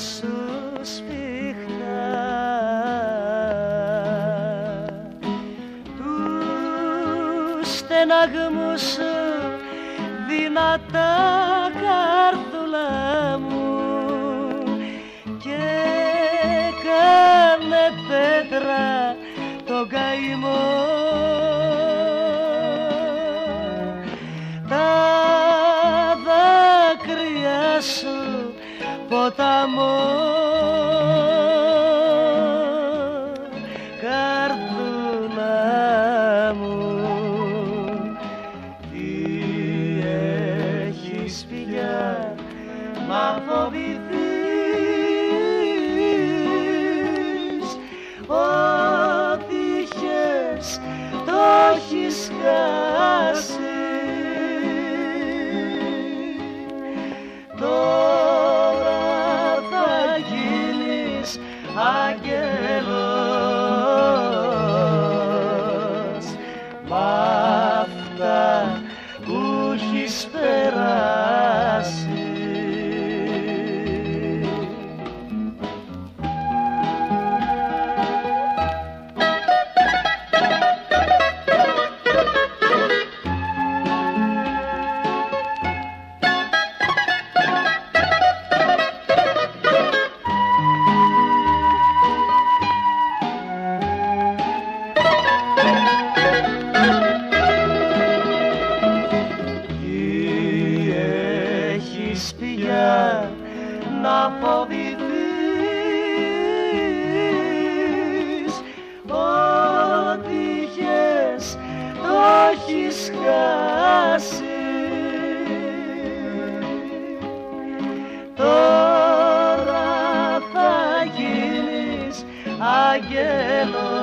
σου σπίχνα του στεναγμού σου δυνατά καρδούλα μου και κάνε πέτρα το καημό Τα δάκρυα σου ποταμό. Καρδούλα μου τι έχεις πια μα φοβηθείς; Ό,τι είχες το έχεις χάσει. Άγγελος. Μ' αυτά που έχεις περάσει να φοβηθείς. Ό,τι είχες το έχεις χάσει. Τώρα θα γίνεις αγγέλος